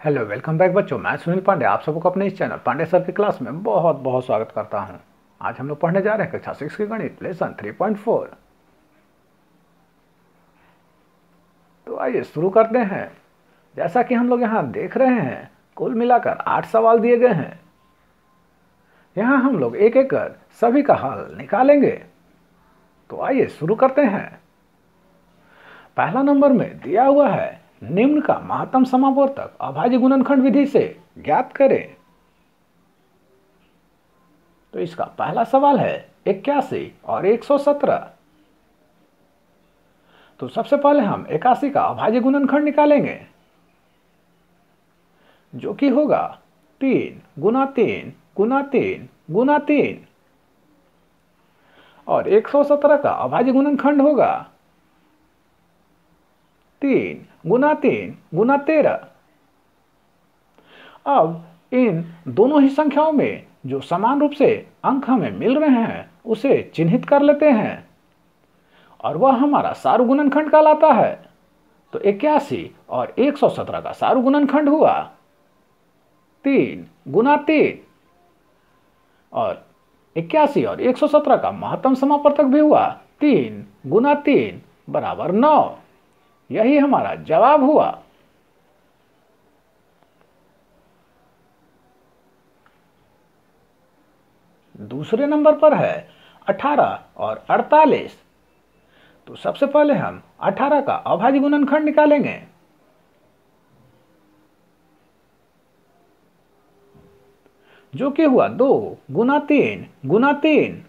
Hello welcome back बच्चों। मैं सुनील पांडे, आप सबको अपने इस चैनल पांडे सर की क्लास में बहुत बहुत स्वागत करता हूँ। आज हम लोग पढ़ने जा रहे हैं कक्षा सिक्स की गणित लेसन 3.4 तो आइए शुरू करते हैं। जैसा कि हम लोग यहाँ देख रहे हैं, कुल मिलाकर आठ सवाल दिए गए हैं। यहाँ हम लोग एक एक कर सभी का हल निकालेंगे। तो आइए शुरू करते हैं। पहला नंबर में दिया हुआ है निम्न का महत्तम समावर्तक अभाज्य गुणनखंड विधि से ज्ञात करें। तो इसका पहला सवाल है इक्यासी और 117 तो सबसे पहले हम इक्यासी का अभाज्य गुणनखंड निकालेंगे, जो कि होगा तीन गुना तीन गुना तीन गुना तीन। और 117 का अभाज्य गुणनखंड होगा तीन, गुना तीन, गुना तेरह। अब इन दोनों ही संख्याओं में जो समान रूप से अंक हमें मिल रहे हैं, उसे चिन्हित कर लेते हैं। और वह हमारा सारू गुणनखंड कहलाता है। तो इक्यासी और 117 का सारू गुणनखंड हुआ। तीन, गुना तीन। और इक्यासी और 117 का महत्तम समापर्तक भी हुआ। तीन, गुना तीन, बराबर नौ। यही हमारा जवाब हुआ। दूसरे नंबर पर है 18 और 48 तो सबसे पहले हम 18 का अभाज्य गुणनखंड निकालेंगे। जो कि हुआ दो गुना तीन गुना तीन।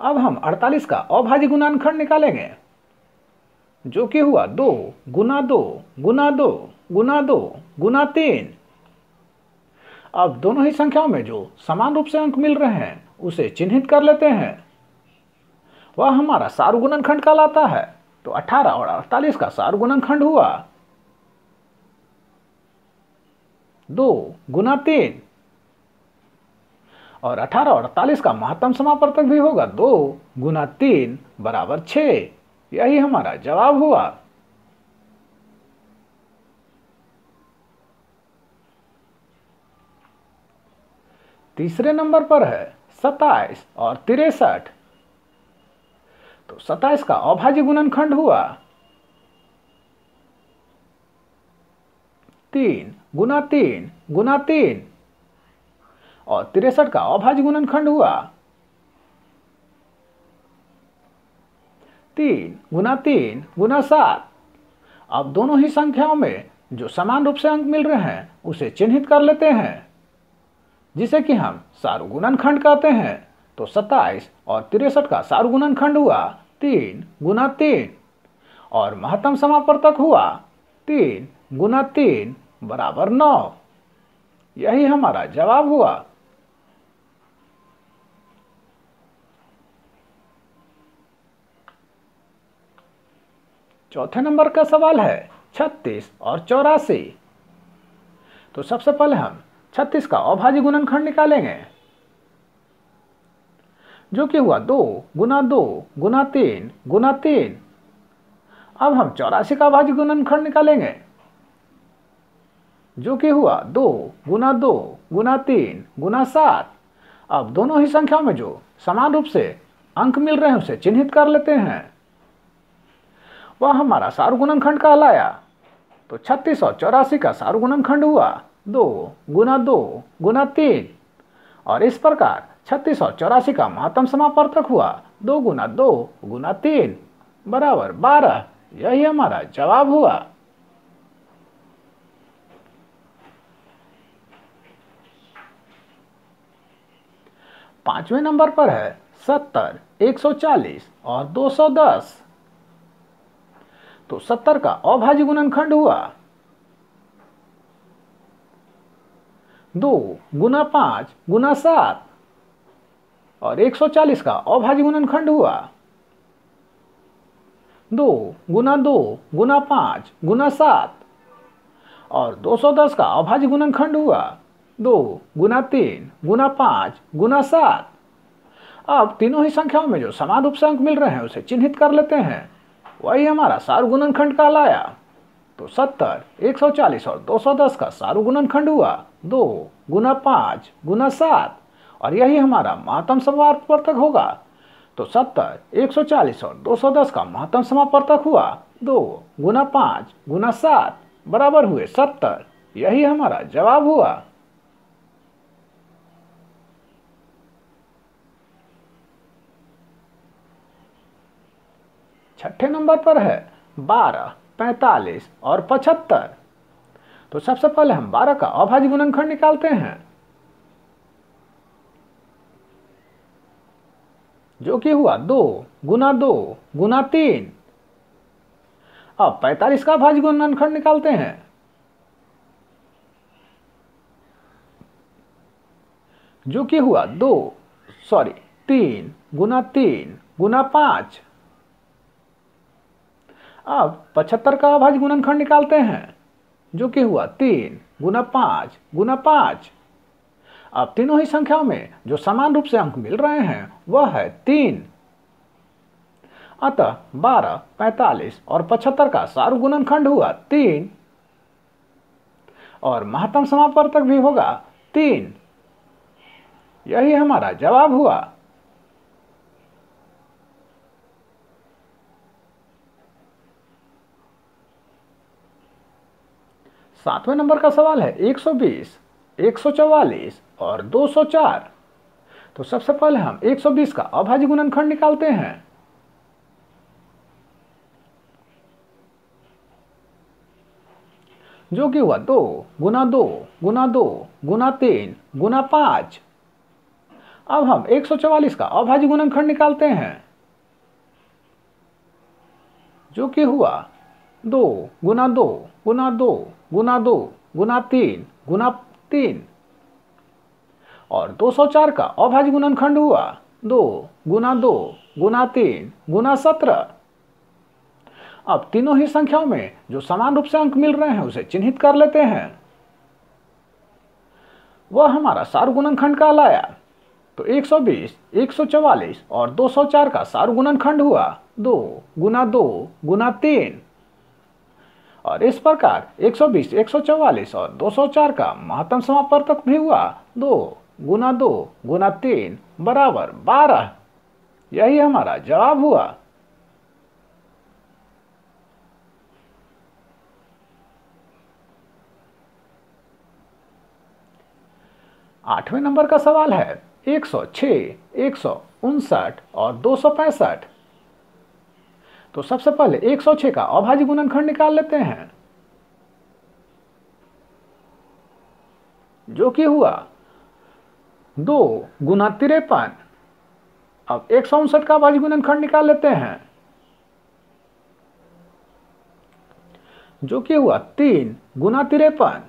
अब हम 48 का अभाज्य गुणनखंड निकालेंगे। जो कि हुआ, दो, गुना दो गुना दो गुना दो, गुना तीन। अब दोनों ही संख्याओं में जो समान रूप से अंक मिल रहे हैं, उसे चिन्हित कर लेते हैं। वह हमारा सार गुणनखंड कहलाता है। तो 18 और 48 का सार गुणनखंड हुआ। दो, गुना तीन। और 18 और 48 का महत्तम समापर्तक भी होगा। दो, गुना तीन, बराबर छ यही हमारा जवाब हुआ। तीसरे नंबर पर है सताइस और तिरसठ। तो सताइस का अभाज्य गुणनखंड हुआ। तीन गुना तीन गुना तीन। और तिरसठ का अभाज्य गुणनखंड हुआ। तीन, गुना तीन, गुना सात। अब दोनों ही संख्याओं में जो समान रूप से अंक मिल रहे हैं, उसे चिन्हित कर लेते हैं। जिसे कि हम सारुगुणन खंड कहते हैं तो सत्ताईस और तिरसठ का सारुगुणन खंड हुआ, तीन, गुना तीन। और महत्तम समापर्तक हुआ, तीन, गुना तीन, बराबर नौ। यही हमारा जवाब हुआ। चौथे नंबर का सवाल है छत्तीस और चौरासी। तो सबसे पहले हम छत्तीस का अभाज्य गुणनखंड निकालेंगे। जो कि हुआ दो गुना दो गुना तीन गुना तीन। अब हम चौरासी का अभाज्य गुणनखंड निकालेंगे। जो कि हुआ दो गुना दो गुना तीन गुना सात। अब दोनों ही संख्याओं में जो समान रूप से अंक मिल रहे हैं, उसे चिन्हित कर लेते हैं। वह हमारा सारुगुणन खंड कहलाया। तो छत्तीस सौ चौरासी का सारुगुणन खंड हुआ। दो गुना दो गुना तीन। और इस प्रकार छत्तीस सौ चौरासी का महत्तम समापर्तक हुआ। दो गुना दो गुना तीन बराबर बारह। यही हमारा जवाब हुआ। पाँचवें नंबर पर है सत्तर, एक सौ चालीस और दो सौ दस। तो सत्तर का अभाज्य गुणनखंड हुआ। दो गुना पाँच गुना सात और 140 का अभाज्य गुणनखंड हुआ। दो गुना दो गुना पाँच गुना सात और 210 का अभाज्य गुणनखंड हुआ। दो गुना तीन गुना पाँच गुना सात। अब तीनों ही संख्याओं में जो समान रूप से अंक मिल रहे हैं, उसे चिन्हित कर लेते हैं। वही हमारा सार गुणनखंड कहलाया तो सत्तर, एक सौ चालीस और दो सौ दस का सारू गुणनखंड हुआ। दो गुना पाँच गुना सात, और यही हमारा महत्तम समापर्तक होगा। तो सत्तर, एक सौ चालीस और दो सौ दस का महत्तम समापर्तक हुआ। दो गुना पाँच गुना सात, बराबर हुए सत्तर। यही हमारा जवाब हुआ। छठे नंबर पर है बारह, पैतालीस और पचहत्तर। तो सबसे पहले हम बारह का अभाज्य गुणनखंड निकालते हैं। जो कि हुआ दो गुना दो गुना तीन। अब पैतालीस का भाज्य गुणनखंड निकालते हैं। जो कि हुआ दो, सॉरी, तीन गुना तीन गुना पाँच। अब पचहत्तर का अभाज्य गुणनखंड निकालते हैं। जो कि हुआ तीन गुना पाँच गुना पाँच। अब तीनों ही संख्याओं में जो समान रूप से अंक मिल रहे हैं, वह है तीन। अतः बारह, पैतालीस और पचहत्तर का सारू गुणनखंड हुआ तीन। और महत्तम समापर्तक भी होगा तीन। यही हमारा जवाब हुआ। सातवें नंबर का सवाल है 120, 144 और 204 तो सबसे पहले हम 120 का अभाज्य गुणनखंड निकालते हैं। जो कि हुआ दो गुना दो गुना दो गुना तीन गुना पाँच। अब हम 144 का अभाज्य गुणनखंड निकालते हैं। जो कि हुआ दो गुना दो गुना दो गुना दो गुना तीन गुना तीन। और 204 का अभाज्य गुणनखंड हुआ। दो गुना दो गुना तीन गुना सत्रह। अब तीनों ही संख्याओं में जो समान रूप से अंक मिल रहे हैं उसे चिन्हित कर लेते हैं। वह हमारा सार गुणनखंड कहलाया। तो 120, 144 और 204 का सार गुणनखंड हुआ। दो गुना दो गुना तीन और इस प्रकार 120, 144 और 204 का महत्तम समापर्तक भी हुआ। दो गुना दो गुना तीन बराबर बारह। यही हमारा जवाब हुआ। आठवें नंबर का सवाल है 106, एक और दो सौ पैंसठ। तो सबसे पहले 106 का अभाज्य गुणनखंड निकाल लेते हैं। जो कि हुआ, दो गुना तिरपन। अब एक सौ उनसठ का अभाज्य गुणनखंड निकाल लेते हैं। जो कि हुआ, तीन गुना तिरपन।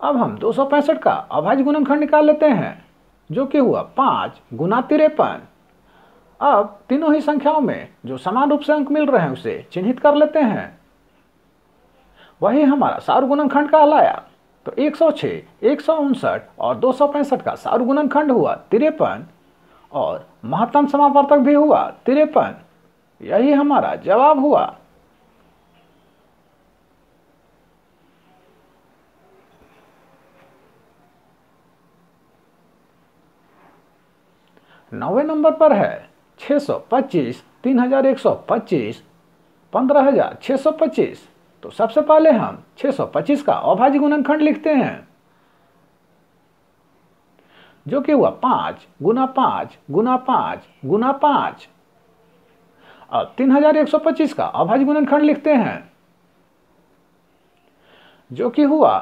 अब हम दो सौ पैंसठ का अभाज्य गुणनखंड निकाल लेते हैं। जो कि हुआ, पाँच गुना तिरपन। अब तीनों ही संख्याओं में जो समान रूप से अंक मिल रहे हैं उसे चिन्हित कर लेते हैं। वही हमारा सार गुणनखंड कहलाया। तो 106, एक सौ उनसठ और दो सौ पैंसठ का सार खंड हुआ तिरपन और महत्तम समावर्तक भी हुआ तिरपन। यही हमारा जवाब हुआ। नौवे नंबर पर है। छः सौ पच्चीस, तीन हज़ार एक सौ पच्चीस, पंद्रह हज़ार छः सौ पच्चीस। तो सबसे पहले हम छः सौ पच्चीस का अभाज्य गुणनखंड लिखते हैं। जो कि हुआ पाँच गुना पाँच गुना पाँच गुना पाँच। अब तीन हज़ार एक सौ पच्चीस का अभाज्य गुणनखंड लिखते हैं। जो कि हुआ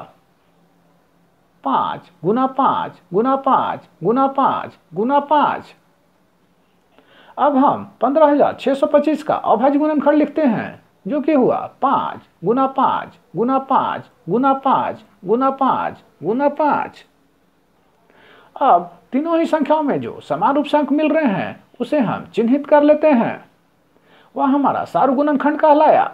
पाँच गुना पाँच गुना पाँच गुना पाँच गुना पाँच। अब हम पंद्रह हज़ार छह सौ पच्चीस का अभाज्य गुणनखंड लिखते हैं जो कि हुआ पाँच गुना पाँच गुना पाँच गुना पाँच गुना पाँच गुना पाँच। अब तीनों ही संख्याओं में जो समान अंक मिल रहे हैं उसे हम चिन्हित कर लेते हैं। वह हमारा सार गुणनखंड कहलाया।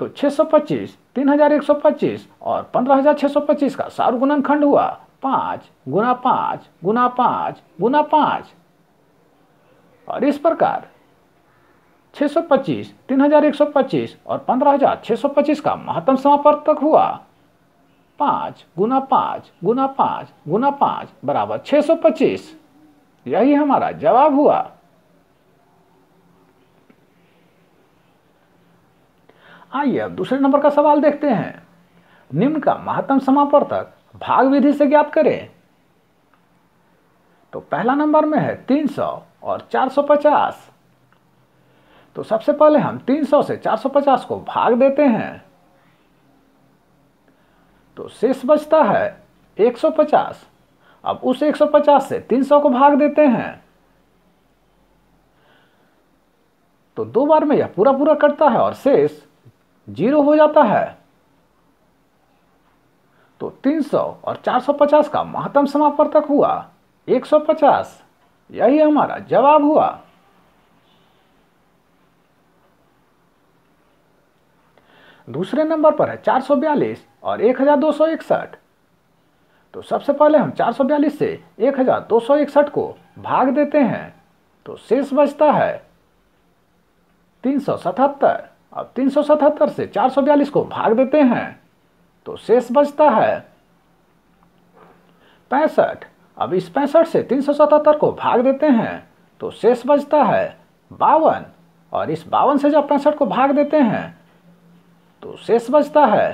तो 625, 3125 और 15625 का सार गुणनखंड हुआ। पाँच गुना पाँच गुना पाँच गुना पाँच। और इस प्रकार 625, 3125 और 15625 का महत्तम समापर्तक हुआ। पाँच गुना पाँच गुना पाँच गुना पाँच बराबर 625 यही हमारा जवाब हुआ। आइए अब दूसरे नंबर का सवाल देखते हैं। निम्न का महत्तम समापर्तक भाग विधि से ज्ञात करें। तो पहला नंबर में है 300 और 450 तो सबसे पहले हम 300 से 450 को भाग देते हैं। तो शेष बचता है 150 अब उस 150 से 300 को भाग देते हैं। तो दो बार में यह पूरा पूरा कटता है और शेष ज़ीरो हो जाता है। तो 300 और 450 का महत्तम समापर्तक हुआ। 150 यही हमारा जवाब हुआ। दूसरे नंबर पर है 442 और 1261 तो सबसे पहले हम 442 से 1261 को भाग देते हैं। तो शेष बचता है 377 अब 377 से 442 को भाग देते हैं। तो शेष बचता है पैंसठ। अब इस पैंसठ से 377 को भाग देते हैं तो शेष बचता है बावन। और इस बावन से जब पैंसठ को भाग देते हैं तो शेष बचता है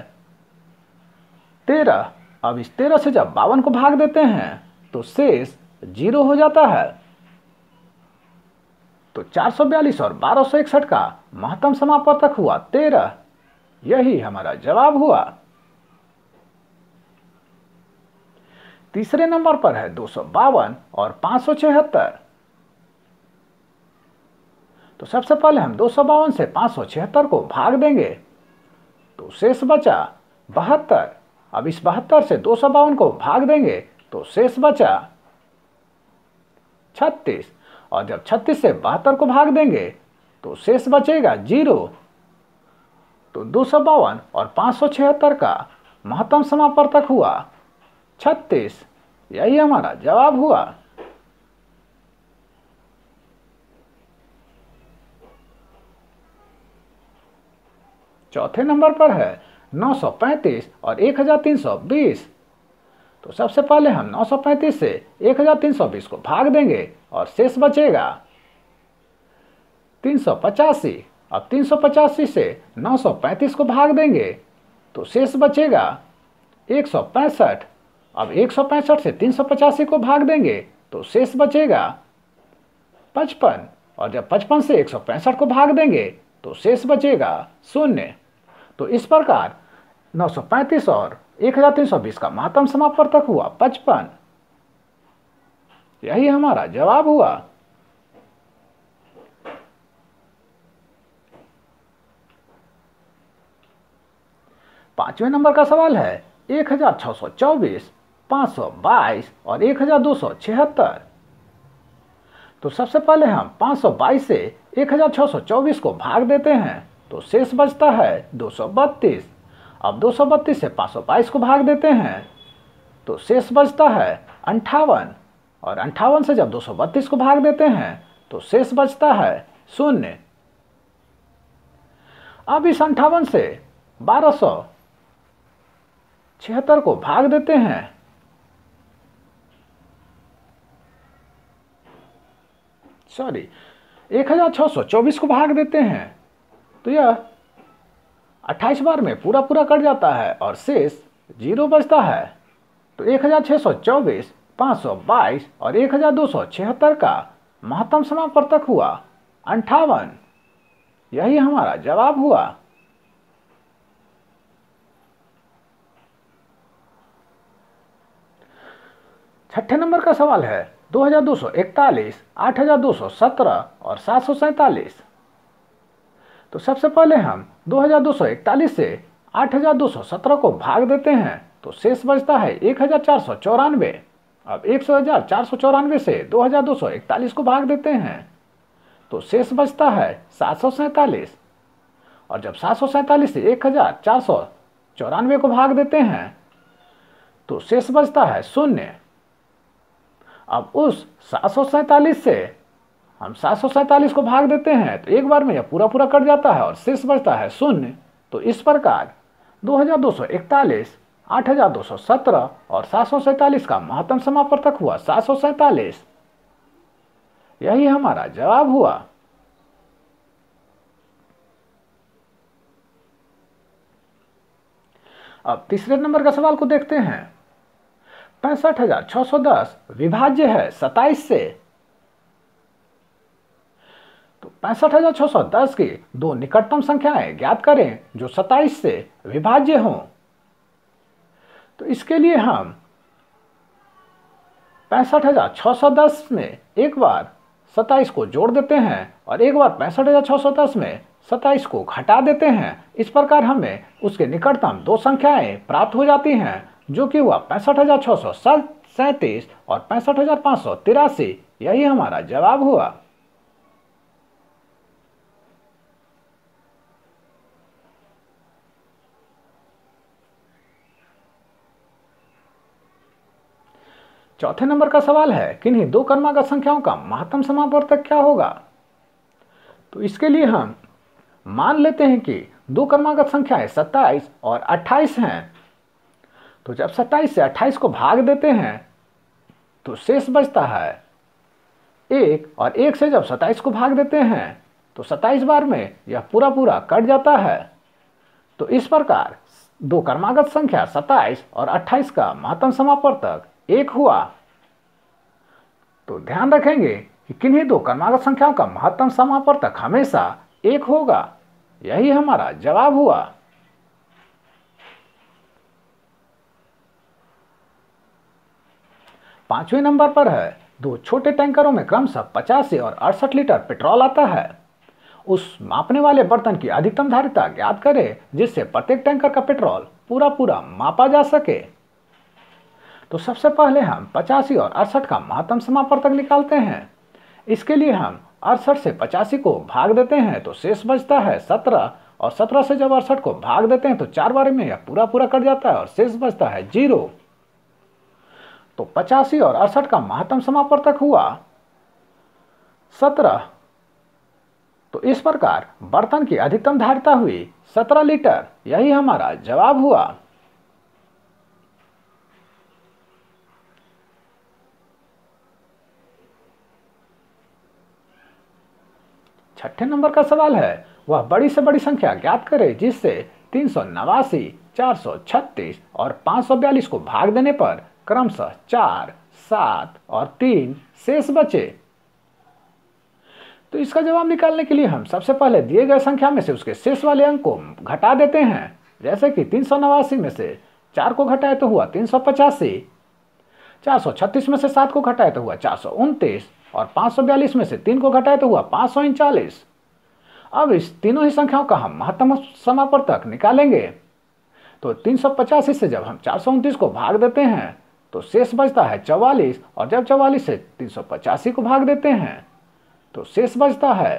तेरह। अब इस तेरह से जब बावन को भाग देते हैं तो शेष ज़ीरो हो जाता है। तो 442 और 1261 का महत्तम समापर्तक हुआ तेरह। यही हमारा जवाब हुआ। तीसरे नंबर पर है दो सौ बावन और पाँच तो सबसे पहले हम दो सौ बावन से पाँच को भाग देंगे। तो शेष बचा बहत्तर। अब इस बहत्तर से दो सौ बावन को भाग देंगे तो शेष बचा छत्तीस। और जब 36 से बहत्तर को भाग देंगे तो शेष बचेगा ज़ीरो। तो दो सौ बावन और पाँच का महत्तम समापर्तक हुआ। छत्तीस। यही हमारा जवाब हुआ। चौथे नंबर पर है 935 और 1320 तो सबसे पहले हम 935 से 1320 को भाग देंगे और शेष बचेगा। तीन सौ पचासी अब तीन सौ पचासी से नौ सौ पैंतीस को भाग देंगे। तो शेष बचेगा। एक सौ पैंसठ अब एक सौ पैंसठ से तीन सौ पचासी को भाग देंगे तो शेष बचेगा। पचपन, और जब पचपन से एक सौ पैंसठ को भाग देंगे तो शेष बचेगा शून्य। तो इस प्रकार नौ सौ पैंतीस और एक हज़ार तीन सौ बीस का महत्तम समापर्तक हुआ पचपन। यही हमारा जवाब हुआ। पाँचवें नंबर का सवाल है, एक हज़ार छ सौ चौबीस पाँच सौ बाईस और एक हज़ार दो सौ छिहत्तर। तो सबसे पहले हम पाँच सौ बाईस से एक हज़ार छ सौ चौबीस को भाग देते हैं तो शेष बचता है दो सौ बत्तीस। अब दो सौ बत्तीस से पाँच सौ बाईस को भाग देते हैं तो शेष बचता है अंठावन। और अंठावन से जब 232 को भाग देते हैं तो शेष बचता है शून्य। अब इस अंठावन से बारह सौ छिहत्तर को भाग देते हैं सॉरी एक हज़ार छह सौ चौबीस को भाग देते हैं। तो यह अट्ठाईस बार में पूरा पूरा कट जाता है और शेष ज़ीरो बचता है। तो एक हज़ार छह सौ चौबीस 522 और 1276 का महत्तम समापर्तक हुआ। अंठावन। यही हमारा जवाब हुआ। छठे नंबर का सवाल है 2241, 8217 और सात तो सबसे पहले हम 2241 से 8217 को भाग देते हैं। तो शेष बचता है एक हज़ार चार सौ चौरानवे। अब एक सौ हज़ार चार सौ चौरानवे से दो हज़ार दो सौ इकतालीस को भाग देते हैं। तो शेष बचता है सात सौ और जब सात सौ से एक हज़ार चार सौ चौरानवे को भाग देते हैं तो शेष बचता है शून्य। अब उस सात सौ हम सात को भाग देते हैं तो एक बार में यह पूरा पूरा कट जाता है और शेष बचता है शून्य। तो इस प्रकार दो हज़ार दो सौ इकतालीस, आठ हज़ार दो सौ सत्रह और सात सौ का महत्तम समापर्तक हुआ सात सौ यही हमारा जवाब हुआ। अब तीसरे नंबर का सवाल को देखते हैं। पैंसठ हज़ार छह सौ दस। विभाज्य है सताइस से। तो पैंसठ हज़ार छह सौ दस की दो निकटतम संख्याएँ ज्ञात करें जो सताइस से विभाज्य हों। तो इसके लिए हम पैंसठ हज़ार छह सौ दस में एक बार सताइस को जोड़ देते हैं और एक बार पैंसठ हज़ार छह सौ दस में सताइस को घटा देते हैं। इस प्रकार हमें उसके निकटतम दो संख्याएँ प्राप्त हो जाती हैं। जो कि हुआ पैंसठ हज़ार छह सौ सैंतीस और पैंसठ हज़ार पाँच सौ तिरासी। यही हमारा जवाब हुआ। चौथे नंबर का सवाल है, किन्हीं दो कर्मागत संख्याओं का महत्तम समावर्तक क्या होगा? तो इसके लिए हम मान लेते हैं कि दो कर्मागत संख्याएँ सत्ताईस और अट्ठाईस हैं। तो जब सत्ताईस से अट्ठाईस को भाग देते हैं तो शेष बचता है। एक और एक से जब सत्ताईस को भाग देते हैं तो सत्ताईस बार में यह पूरा पूरा कट जाता है। तो इस प्रकार दो कर्मागत संख्या सत्ताईस और अट्ठाईस का महत्तम समापर्तक एक हुआ। तो ध्यान रखेंगे कि किन्हीं दो कर्मागत संख्याओं का महत्तम समापर तक हमेशा एक होगा। यही हमारा जवाब हुआ। पाँचवें नंबर पर है। दो छोटे टैंकरों में क्रमशः पचासी और अड़सठ लीटर पेट्रोल आता है। उस मापने वाले बर्तन की अधिकतम धारिता ज्ञात करें, जिससे प्रत्येक टैंकर का पेट्रोल पूरा पूरा मापा जा सके। तो सबसे पहले हम पचासी और अड़सठ का महत्तम समापर्तक निकालते हैं। इसके लिए हम अड़सठ से पचासी को भाग देते हैं तो शेष बचता है सत्रह, और सत्रह से जब अड़सठ को भाग देते हैं तो चार बार में यह पूरा पूरा कट जाता है, और शेष बचता है ज़ीरो। तो पचासी और अड़सठ का महत्तम समापर्तक हुआ। सत्रह। तो इस प्रकार बर्तन की अधिकतम धारिता हुई। सत्रह लीटर, यही हमारा जवाब हुआ। छठे नंबर का सवाल है, वह बड़ी से बड़ी संख्या ज्ञात करे, जिससे तीन सौ नवासी, चार सौ छत्तीस और पाँच सौ बयालीस को भाग देने पर क्रमशः चार, सात और तीन शेष बचे। तो इसका जवाब निकालने के लिए हम सबसे पहले दिए गए संख्या में से उसके शेष वाले अंक को घटा देते हैं। जैसे कि तीन सौ नवासी में से चार को घटाए तो हुआ तीन सौ पचासी, चार सौ छत्तीस में से सात को घटाए तो हुआ चार सौ उनतीस और पाँच सौ बयालीस में से तीन को घटाए तो हुआ पाँच सौ उनचालीस। अब इस तीनों ही संख्याओं का हम महत्तम समापर्तक निकालेंगे। तो तीन सौ पचासी से जब हम चार सौ उनतीस को भाग देते हैं तो शेष बचता है चौवालीस, और जब चौवालीस से तीन सौ पचासी को भाग देते हैं तो शेष बचता है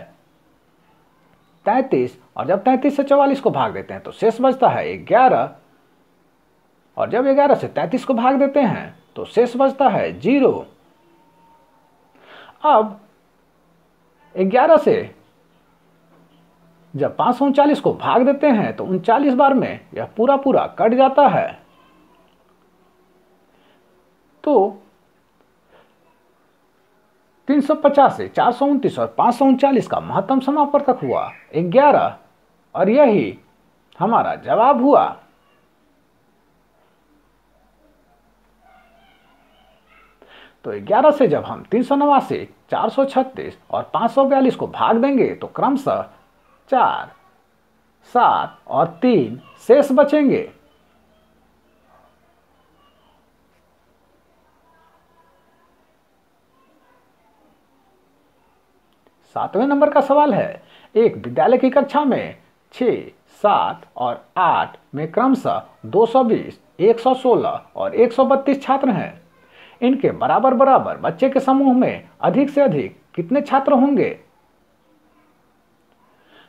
तैतीस, और जब तैतीस से चौवालीस को भाग देते हैं तो शेष बचता है ग्यारह, और जब ग्यारह से तैतीस को भाग देते हैं तो शेष बचता है ज़ीरो। अब ग्यारह से जब पाँच सौ उनचालीस को भाग देते हैं तो उनचालीस बार में यह पूरा पूरा कट जाता है। तो तीन सौ पचास से चार सौ उनतीस और पाँच सौ उनचालीस का महत्तम समापर्तक हुआ। ग्यारह, और यही हमारा जवाब हुआ। तो 11 से जब हम तीन सौ नवासी, चार सौ छत्तीस और पाँच सौ बयालीस को भाग देंगे तो क्रमशः चार, सात और तीन शेष बचेंगे। सातवें नंबर का सवाल है। एक विद्यालय की कक्षा में छ सात और आठ में क्रमशः 220, 116 और 132 छात्र हैं। इनके बराबर बराबर बच्चे के समूह में अधिक से अधिक कितने छात्र होंगे?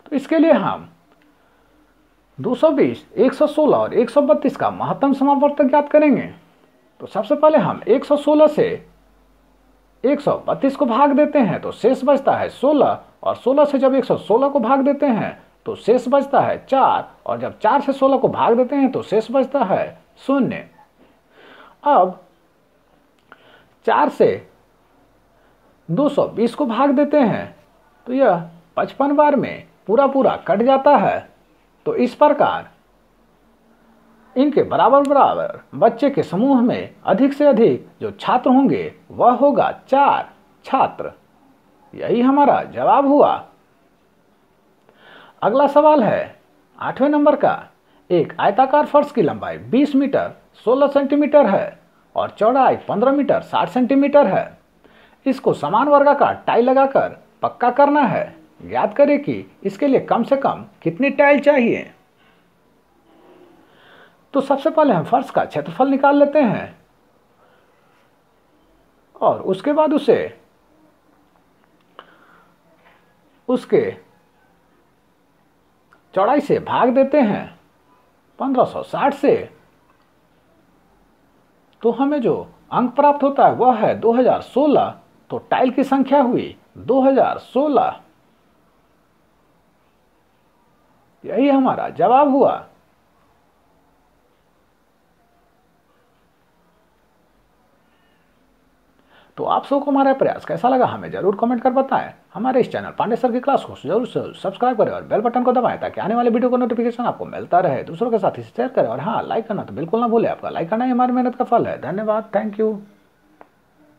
तो इसके लिए हम 220, 116 और 132 का महत्तम समावर्तक ज्ञात करेंगे। तो सबसे पहले हम 116 से 132 को भाग देते हैं तो शेष बचता है 16 और 16 से जब 116 को भाग देते हैं तो शेष बचता है चार, और जब चार से 16 को भाग देते हैं तो शेष बचता है शून्य। अब चार से 220 को भाग देते हैं तो यह पचपन बार में पूरा पूरा कट जाता है। तो इस प्रकार इनके बराबर बराबर बच्चे के समूह में अधिक से अधिक जो छात्र होंगे, वह होगा चार छात्र। यही हमारा जवाब हुआ। अगला सवाल है, आठवें नंबर का। एक आयताकार फर्श की लंबाई 20 मीटर 16 सेंटीमीटर है और चौड़ाई 15 मीटर 60 सेंटीमीटर है। इसको समान वर्ग का टाई लगाकर पक्का करना है। याद करें कि इसके लिए कम से कम कितनी टाइल चाहिए? तो सबसे पहले हम फर्श का क्षेत्रफल निकाल लेते हैं। और उसके बाद उसे, उसके चौड़ाई से भाग देते हैं 1560 से तो हमें जो अंक प्राप्त होता है वह है 2016 तो टाइल की संख्या हुई 2016 यही हमारा जवाब हुआ। तो आप सबको हमारा प्रयास कैसा लगा हमें ज़रूर कमेंट कर बताएँ। हमारे इस चैनल पांडे सर की क्लास को ज़रूर सब्सक्राइब करें और बेल बटन को दबाएँ ताकि आने वाले वीडियो का नोटिफिकेशन आपको मिलता रहे। दूसरों के साथ ही शेयर करें और हाँ लाइक करना तो बिल्कुल ना भूलें। आपका लाइक करना ही हमारी मेहनत का फल है। धन्यवाद। Thank you